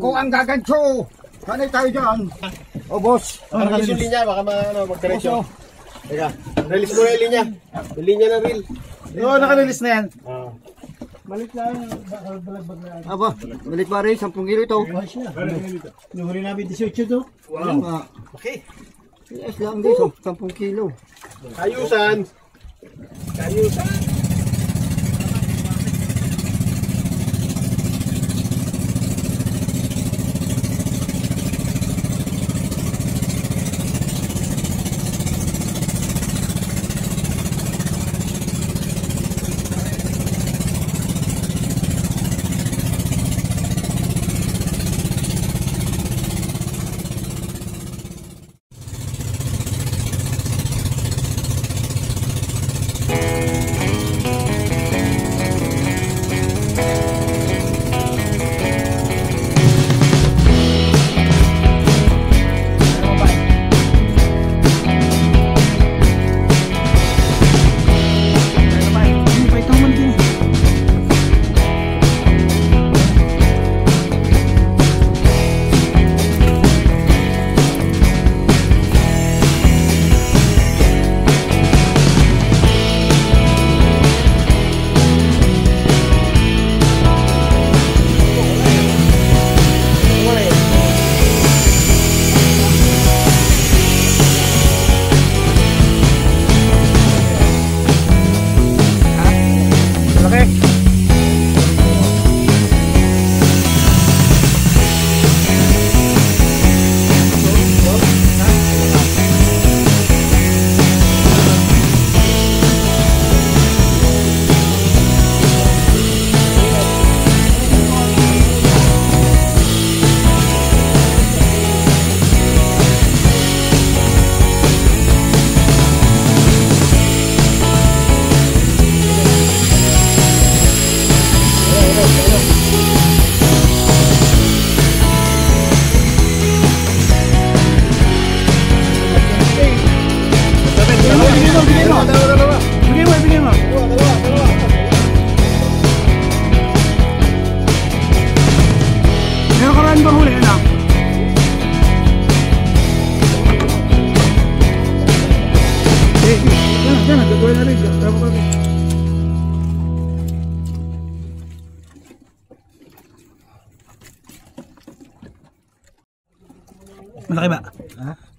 Kung ang gagancho, kanay tayo dyan. O boss. Oh, release yung linya, baka ma, ano, magdiretso. Teka, release mo na yung linya. Yung linya ng reel. Oo, naka-release na yan. Ah. Aba, balit pa rin, 10 kilo ito. Yung huli namin 18 to. Wow. Okay. Yes lang dito, 10 kilo. Ayusan. Ayusan.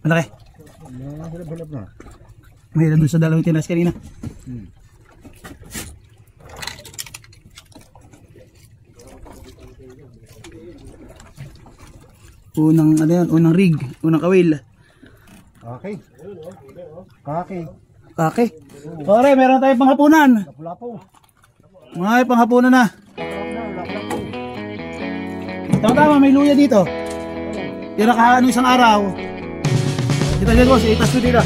Malaki. Hilap-hilap na. May doon sa dalawang tinas kanina. Unang ano yan, unang rig, unang kawil. Okay. Kaki. Kake. Pare, meron tayong panghapunan. Lapu-lapu. Mga panghapunan na. Tama tama, may luya dito. Yung nakaano isang araw. Dito dito boss, itas mo dito.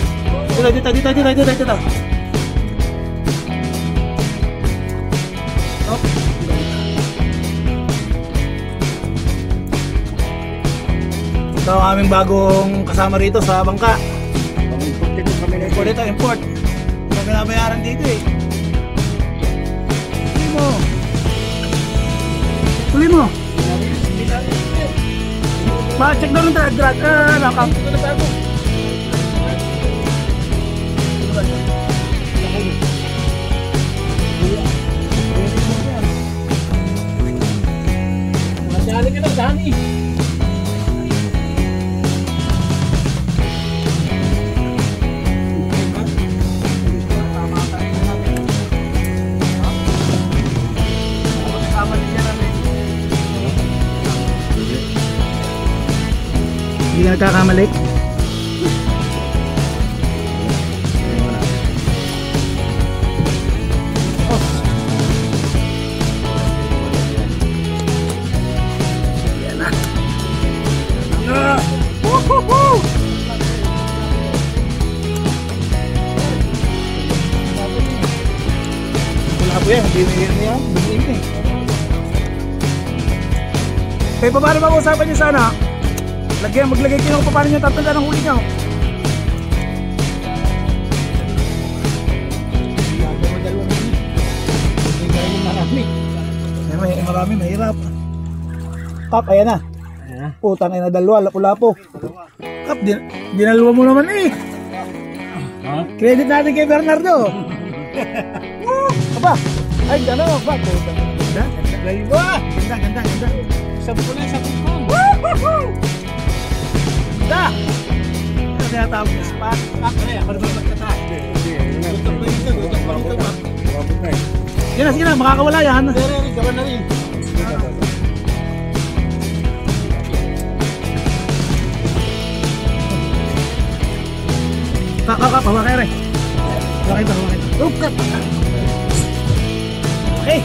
Dito dito dito dito dito dito. Oh. Ito ang aming bagong kasama rito sa bangka. Pang-import ko kami na Import ito, import. Ito binabayaran dito eh. Tuloy mo. Tuloy mo. Ma-check daw ng drag drag. Ah, nakap. Dali nagkakamali. Yan, hindi na yan yan. Bumili na eh. Kaya pa paano mag-usapan niyo sana? Lagyan, maglagay kayo kung paano niyo tatanda ng huli niyo. Ay, may, marami, mahirap. Pap, ayan na. Putang ina dalawa, lapu-lapo. Kap, din dinalwa mo naman eh. Credit natin kay Bernardo. Aba, ay? Putang ina, ganda. Ganda, ganda, ganda, ganda. Sabi ko lang, sabi ko. Woo! Ganda! Ano tinatawag niya? Spot? Ah, kaya, ano ba magkataas? Sige na, sige na, makakawala yan. Gawa na rin. Kakakap, hawa kayo rin. Hawa kayo, hawa kayo. Ukat! Okay.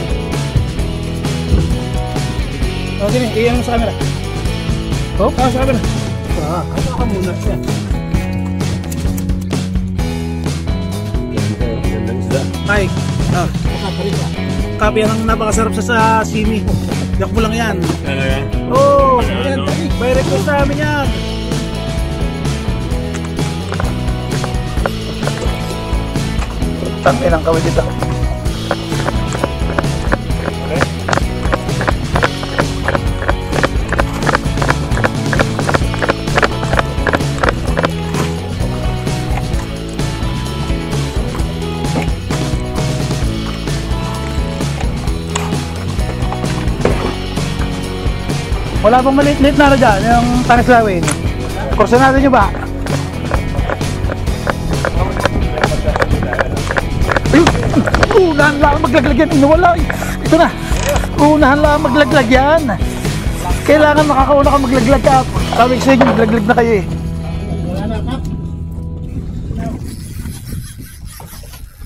Okay na, iyan mo sa camera. Oh, ah, sa camera. Ah, ano ka muna siya? Ay, ah, kape ang napakasarap sa sa simi. Yak mo lang yan. Oh, yan, may request sa amin yan. Tangin ang kawin dito. Wala pang maliit-liit na dyan, yung tanis lawin. Kurso natin nyo ba? Unahan lang maglaglag yan. Inawala. Ito na. Unahan lang maglaglag yan. Kailangan makakauna ka maglaglag ka. Sabi sa inyo, maglaglag na kayo eh.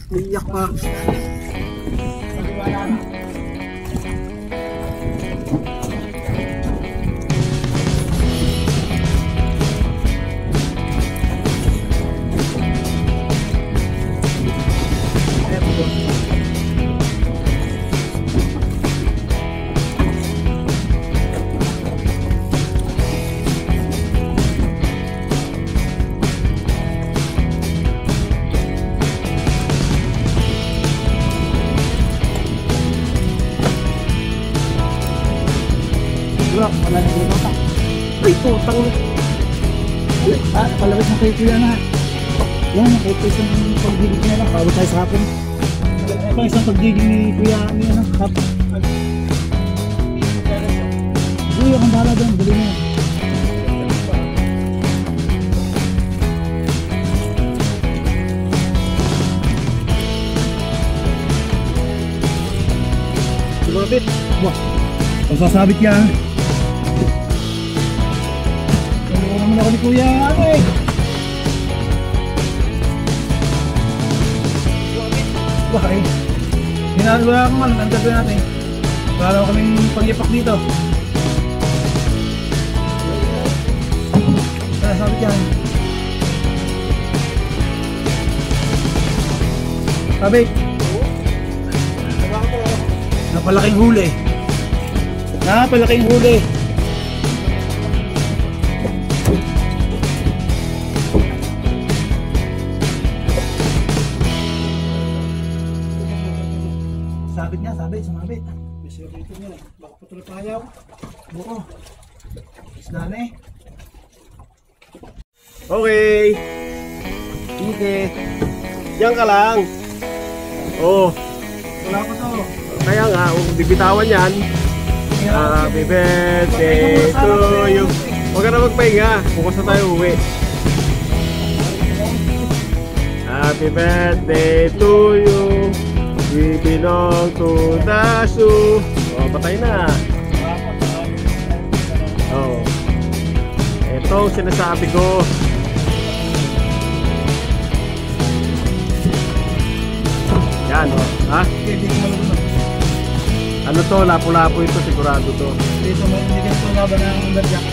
Iyak pa. Wala, akong bahala doon. Dali na. Lumapit. Wah. Pasasabit yan. Ano naman ako ni Kuya ano eh. Bakit? Ginagawa akong ano, ang natin. Para ako kaming pag-ipak dito. Pasasabit yan. Sabit. Napalaking huli. Napalaking huli. Sabit nga, sabit, sumabit. Bisa dito nila. Baka patuloy payaw. Buko. Isla na eh. Okay. Sige. Yan ka lang. Oh, Wala pa to. kaya nga, kung bibitawan yan, Happy birthday to you. Huwag ka na magpahinga. Bukas na tayo uwi. Happy birthday to you. We belong to the zoo. Oh, patay na. Oh. Ito ang sinasabi ko. Yan, oh. Ha? Ano to? Lapu-lapu ito. Sigurado to. Dito may hindi ko laban ng berjak.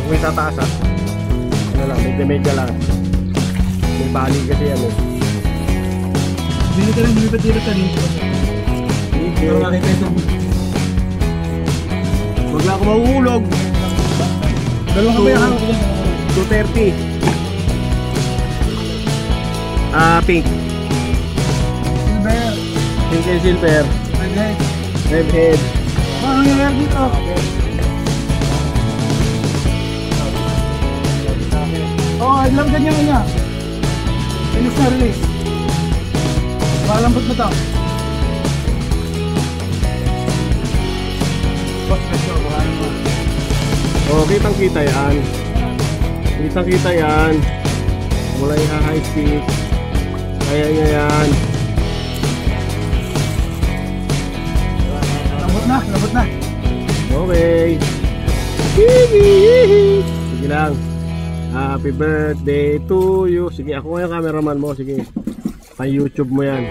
Kung may tataas ah. Ano lang, medyo medyo lang. May bali kasi yan eh. Bili ka rin, lumipat-lipat ka dito. Hindi. Para makita ito. Huwag lang ako mahuhulog. Dalawang ang ko dyan. 230. Ah, pink. Silver. Pink and silver. Red head. Red head. Ano nangyayari dito? Oo, oh, alam ganyan niya. Release na, release. Malambot na to. Oh, kitang kita yan. Kitang kita yan. Mula yung high speed. Kaya niya yan. Lambot na, lambot na. Okay. Sige lang. Happy birthday to you. Sige, ako yung cameraman mo. Sige. Pa YouTube mo yan.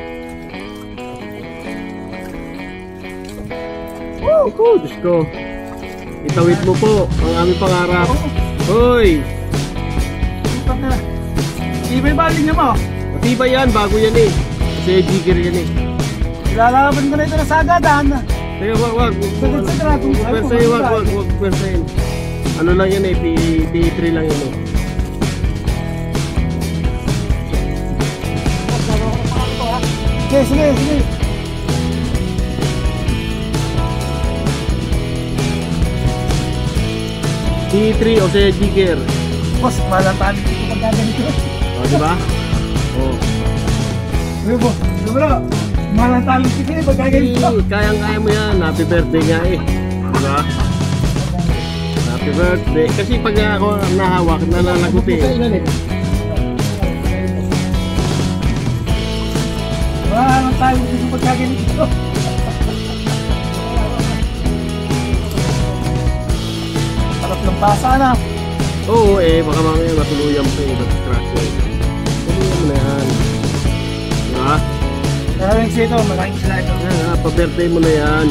Woo! Oh, Diyos ko. Itawid mo po ang aming pangarap. Hoy! Iba yung baling niya mo. Matibay yan. Bago yan eh. Kasi jigger yan eh. Ilalaban ko na ito na sagadahan na. Teka, wag, wag. Sagad sa tratong Huwag pwersahin, wag, wag, wag pwersahin. Ano lang yan eh, P, P3 lang yan eh. Sige, sige, sige. P3 o sa jigger. Boss, malang tali dito pag gaganito. O, di ba? Oh. Boss, bro. Malang tali dito pag gaganito. Eh, Kayang-kaya mo yan. Happy birthday nga eh. Di ba? Happy birthday. Kasi pag ako nahawak, nalalagot eh. Malang tali dito pag gaganito. Harap ng basa na. Oo eh, baka mamaya matuluyan pa eh. Mag-crash eh. Maraming sito, malaking sila ito. Ah, pa-birthday mo na yan.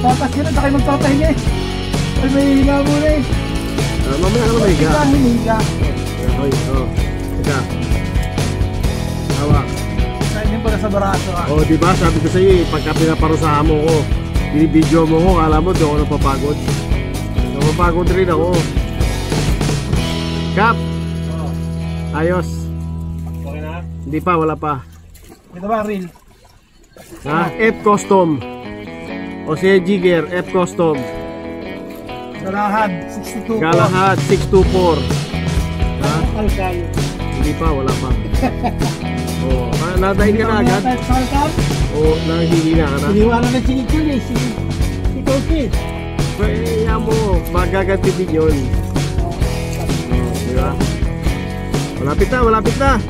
Tatas yun, at kayo magpapahinga eh. Ay, may higa muna eh. Ah, mamaya ka na may Higa, hiniga. Okay, oh. Teka. Hawak. Saan yung pala sa baraso ah. Oh, di ba? Sabi ko sa iyo, eh, pagka pinaparusahan mo ko, binibidyo mo ko, kala mo doon ako napapagod. Napapagod rin ako. Kap! Ayos. Okay na? Hindi pa, wala pa. Ito ba, real? Ha? F Custom. O si Jigger, F Custom. Galahan, 62 Galahad 624. Ha? Alkal. Hindi pa, wala pa. Oh, na nadahin ka na agad? O nanghihingi na ka na? Iniwala na si Chili, si si Koki. Kaya mo, magaganti din yun. Oh, di ba? Malapit na, malapit na.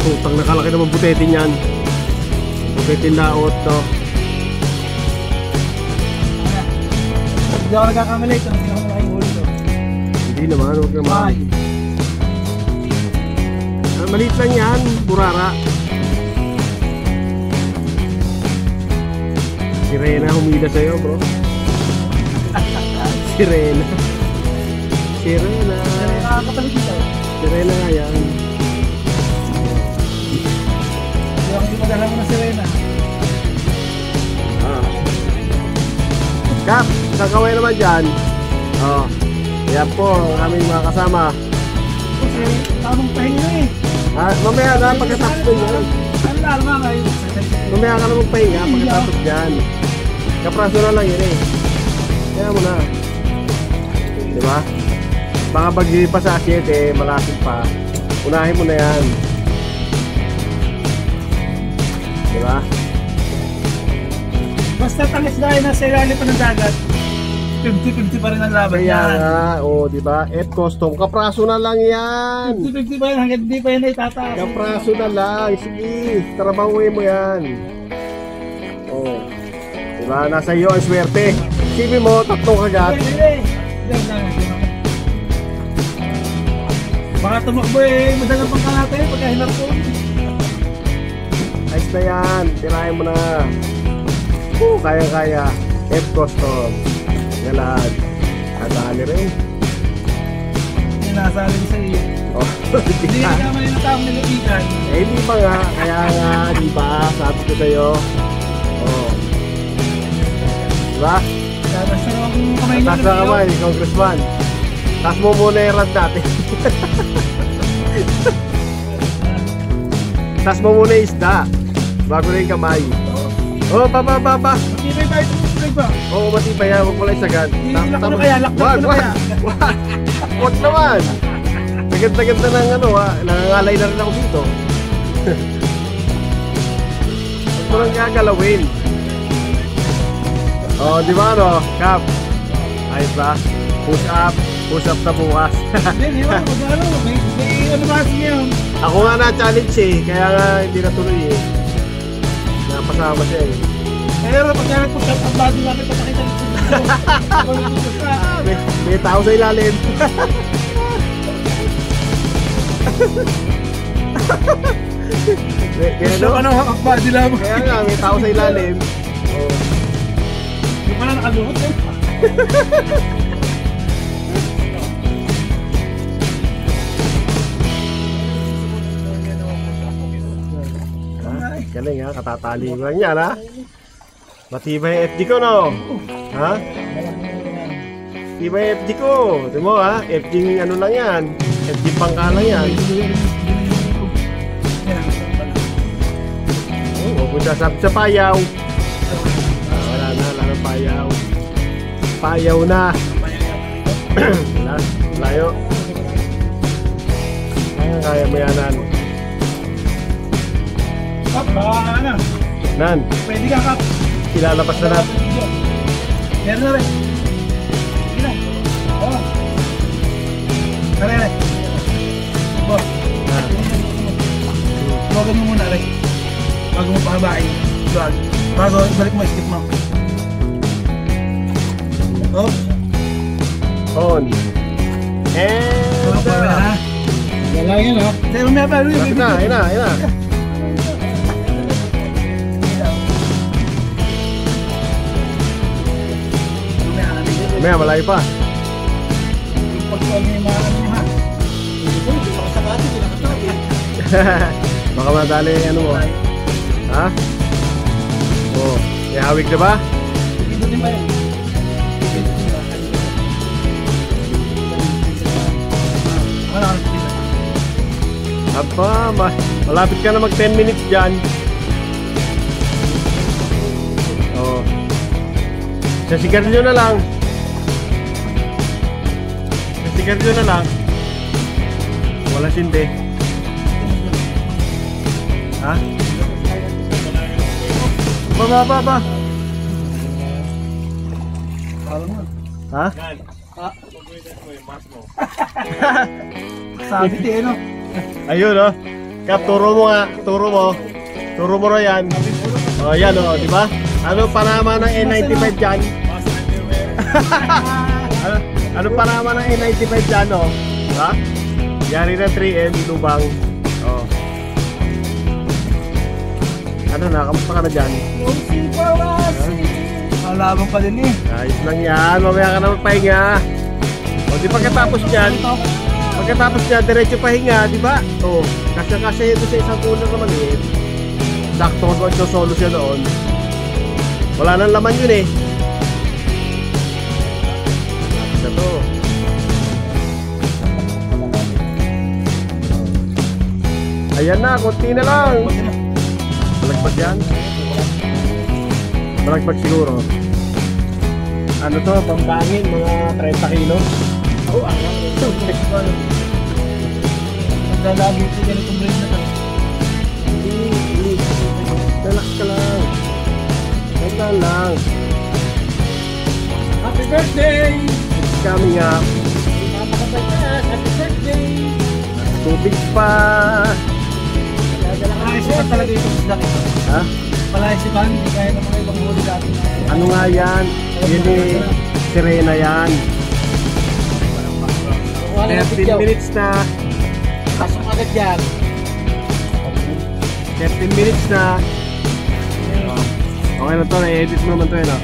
Putang nakalaki naman butetin yan. Butetin laot, no? Hindi ako nagkakamali ito. Hindi ako ito. Hindi naman, huwag naman. Ay, Ah, maliit lang yan, burara. Si Rena humila sa'yo, bro. si Rena. Si Rena. Si Rena nga yan. Hindi ako hindi magalaman na si Rena. Ah. Kap, kakaway naman dyan. Oh. Yan po, ang aming mga kasama. Kasi tamang pahinga eh. Ah, mamaya na, pagkatapos ko yan. Ano na, alam kayo. Mamaya ka na magpahinga pagkatapos dyan. Kapraso na lang yun eh. Kaya mo na. Di ba? Baka pa sa asyet eh, malapit pa. Unahin mo na yan. Di ba? Basta talis dahil nasa ilalim pa ng dagat. 50-50 pa rin ang laban Kaya yan. nga, oh, di ba? F custom, kapraso na lang yan. 50-50 pa rin hanggang hindi pa yan itataas. Kapraso na lang. Sige, trabahuin mo yan. Oh. Di ba? Nasa iyo ang swerte. Sige mo, tatlong kagat. Hindi, hindi. Hindi, hindi, hindi. Baka tumakbo eh, madalang pang kalate pagka hinarpo. Ayos na yan. Tirahin mo na. Uh, kaya-kaya. F custom. Galad. Kadali rin. Sinasabi sa iyo. Oh. Hindi naman yung taong nilapitan. eh, di ba nga? Kaya nga, di ba? Sabi ko sa'yo. Oh. Di ba? Tapos na akong kamay niya. Taas na kamay, congressman. Taas mo muna yung rad natin. Taas mo muna yung isda. Bago na yung kamay. Oh, baba, baba. Hindi may tayo tumutuloy ba? Oo, matibay yan. Huwag mo lang isagad. Ilak ko na kaya, ko Wag, na kaya. Wag. Wag naman. Tagad-tagad na ng ano ha. Nangangalay na rin ako dito. Huwag mo lang gagalawin. Oh, di ba ano? Kap. Ayos ba? Push up. Push up na bukas. Hindi, di ba? Ano, may, may ano ba ako nga na-challenge eh. Kaya nga hindi natuloy eh. Napasama siya eh. Pero pag nagpunta ang body namin, papakita ng May, may tao sa ilalim. may, may So, ano? ano, ang body namin. Kaya nga, may tao sa ilalim. Oh. Hindi pa na nakalunod eh. Galing ha, katatali ko lang yan ha. Matibay FD ko no? Ha? Matibay FD ko. Di mo ha? FD ano lang yan. FD pangkalang yan. Oh, mo sasabi sa payaw. Payaw. Payaw na. Wala, layo. Kaya kaya mo yanan. Kap, baka ano, Nan, pwede ka kap. ilalabas na natin. Meron na rin. Sige na. Oo. Tara rin. Boss, Ah. Huwagan mo muna rin. Bago mo pahabain. Bago, bago balik mo, skip mo. Oh, On. And... wala pa na ha. Wala yan ha. Hindi, mamaya pa. Ayun, na, ayun na, ayun na. Mamaya, yun? Maya, malayo pa. Pagkuhan niyo yung mga ano ha. Hindi ko sa kati, hindi nakatabi. Baka madali ano mo. Ha? Oh, ihawig na ba? Dito din ba yun? Aba, ma malapit ka na mag 10 minutes dyan. Oh. Sa sigarilyo na lang. Sa sigarilyo na lang. Wala sindi. Ha? Ba, ba, ba, ba. Alam mo. Ha? Sabi din, no? Ayun oh. Kap, turo mo nga. Turo mo. Turo mo na yan. Oh, yan oh, di ba? Ano panama ng N95 dyan? ano, ano panama ng N95 dyan oh? Ha? Yari na 3M, lubang. Oh. Ano na, kamusta ka na dyan? Malabang pa din eh. Ayos lang yan, mamaya ka na magpahinga. O di pagkatapos yan, pagkatapos niya, diretso pahinga, di ba? O, kasya-kasya ito sa isang cooler na maliit. Sakto ko ito solo siya doon. Wala nang laman yun eh. Tapos na to. Ayan na, konti na lang. Balagpag yan. Balagpag siguro. Ano to, pambangin, mga 30 kilos. Oo, ang Maglalagi ito yan itong brain na to. Relax ka lang. Ganda lang. Happy birthday! It's coming up. Ka! Happy birthday! Tubig pa. Palaisipan talaga itong isda ito. Ha? Palaisipan, hindi kaya ng mga ibang huli dati. Ano nga yan? Yun eh, sirena yan. 13 minutes na. Pasok agad yan. 13 minutes na. Okay na to, na-edit mo naman to eh, no?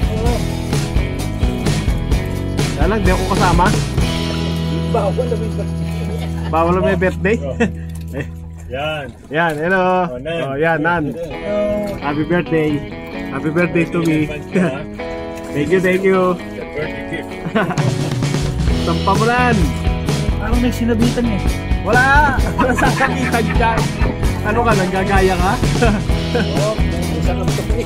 Kaya lang, di ako kasama. Bawal na may birthday. Bawal na may birthday. eh, Yan. yan, hello. Oh, Nan. Oh, yan, Nan. Happy birthday. Happy birthday to me. thank you, thank you. Sampamulan! Parang may sinabitan eh. Wala! Wala sasakitan dyan! Ano ka, nanggagaya ka? Oo, may isang ang tupi.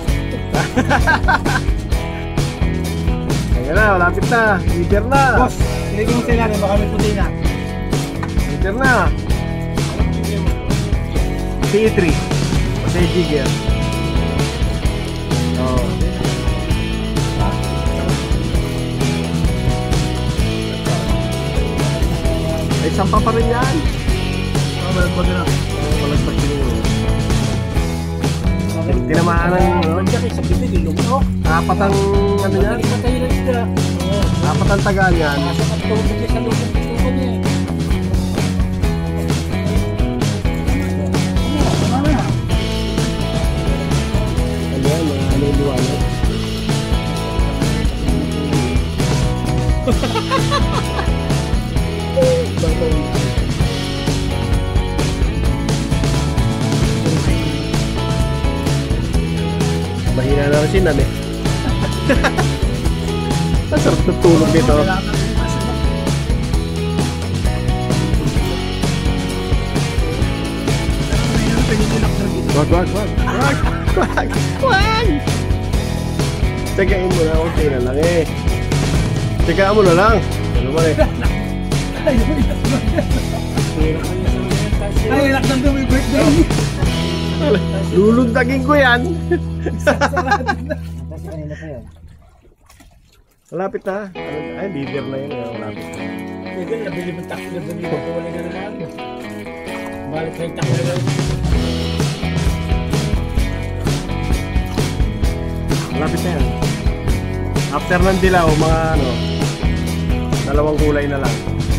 Ayan na, malapit na. Leader na. Boss, silipin mo sa ilalim, baka may puti na. Leader na. P3. Kasi jigger. Sampa pa rin yan. Malagpag na. Oh, walang pagkino. Tinamaan ng, kayo sa bibig, ilong Apat ang, ano yan? Apat ang tagaan yan. Nasa katulog sa loob Tsagaan mo na lang. Ano ba eh? Ay, lang daw may birthday. Lulundagin ko yan. Malapit na. Ay, leader na yun. Malapit na. Sige, nabili mo taxi na ko. Wala na naman. Balik na yung taxi na Malapit na yan. After ng dilaw, mga ano, dalawang kulay na lang.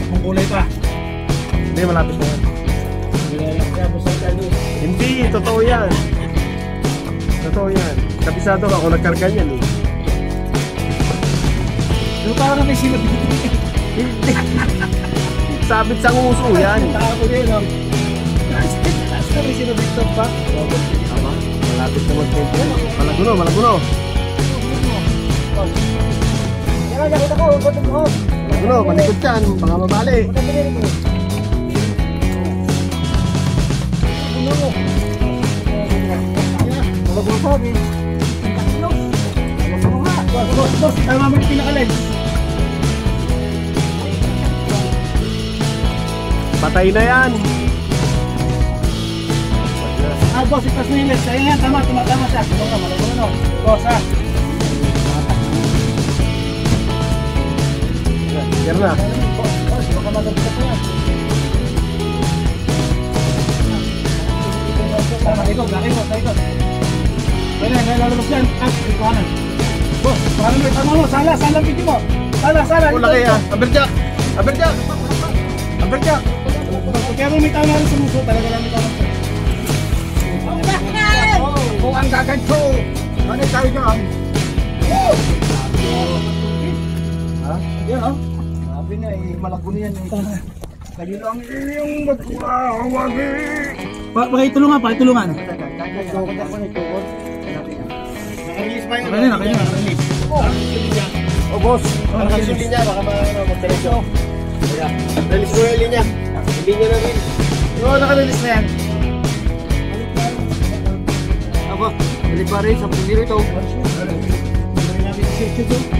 Kung kulay pa. Hindi, malapit na yan. Hindi, totoo yan. Totoo yan. Kabisado ka, ako nagkarga niyan eh. Yung parang may sinabitan. Sabit sa nguso yan. Tako din, no? Taas na may pa. Tama, malapit na mag-tempo. Malaguno, malaguno. Kaya nakita ko, huwag mo. Malaguno, malikot yan. Baka mabali. Huwag mo sabi. Boss, boss, boss. Tama mo yung pinaka-lens. Patay na yan. Ah, boss, ipas mo yung lens. Ayun yan, tama, tumatama siya. Ano no? Boss, ha? Yan na. Boss, boss, baka maganda pa yan. Tama, ikot, ikot, ikot. Pwede, may lalabas yan. Ah, ikuhanan. Boss, parang may tama mo. Sala, sala, piti mo. Sala, sala. Wala kaya. Aberjack! Aberjack! Aberjack! Kaya mo may tama rin sa muso. Talaga lang may tama. Kung ang gaganto, hanay tayo dyan. Ha? Yan? Sabi na eh, malabo na yan eh. Dali lang yung magkawagi. Pa pakitulungan, pakitulungan. Nakalinis pa Ano na, kanya na, release. O boss, ang yung linya, baka mag-diretso. Release ko yung linya. Yung linya na rin. Oo, nakarelease na yan. Ako, dali pa rin, sa pundiro ito. Ano namin si go.